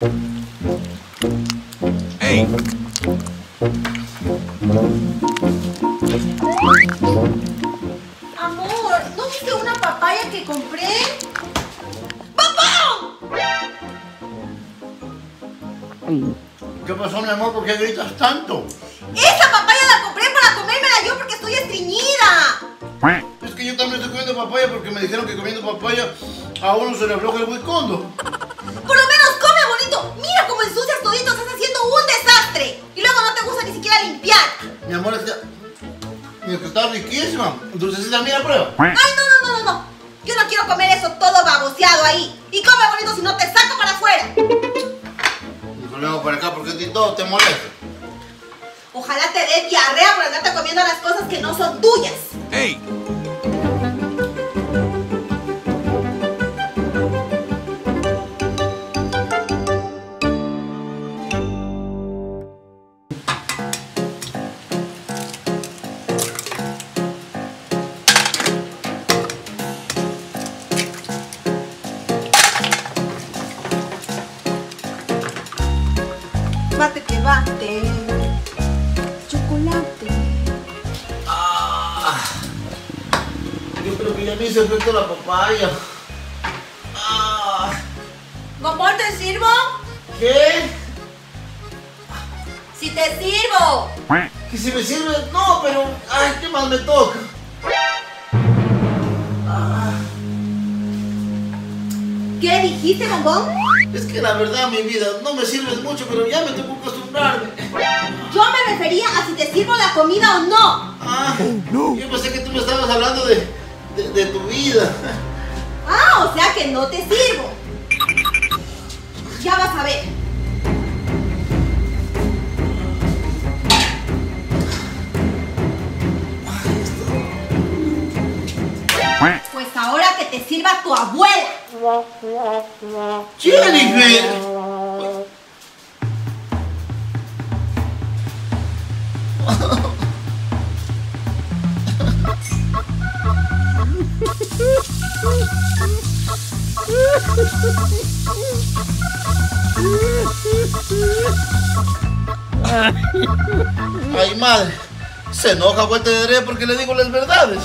Hey. Amor, ¿no viste una papaya que compré? ¡Papá! ¿Qué pasó, mi amor? ¿Por qué gritas tanto? ¡Esa papaya la compré para comérmela yo porque estoy estreñida! Es que yo también estoy comiendo papaya porque me dijeron que comiendo papaya a uno se le afloja el huecondo. Mi amor, es que, es que está riquísima. Dulcecita, mira, prueba. ¡Ay, no, no, no, no, no! Yo no quiero comer eso todo baboseado ahí. Y come, bonito, si no te saco para afuera. Y luego para acá porque a ti todo te molesta. Ojalá te dé diarrea por andarte comiendo las cosas que no son tuyas. Bate que bate. Chocolate. Yo creo que ya me hizo efecto la papaya. Ah, ¿Gomón te sirvo? ¿Qué? ¡Si te sirvo! ¿Que si me sirve? No, pero... Ay, ¿qué más me toca? ¿Qué dijiste, bombón? Es que la verdad, mi vida, no me sirves mucho, pero ya me tengo que acostumbrarme. Yo me refería a si te sirvo la comida o no. Ah, yo pensé que tú me estabas hablando de, de, de tu vida. Ah, o sea que no te sirvo. Ya vas a ver. Pues ahora que te sirva tu abuela. Jennifer. Ay, madre. Se enoja vuelta de porque le digo las verdades.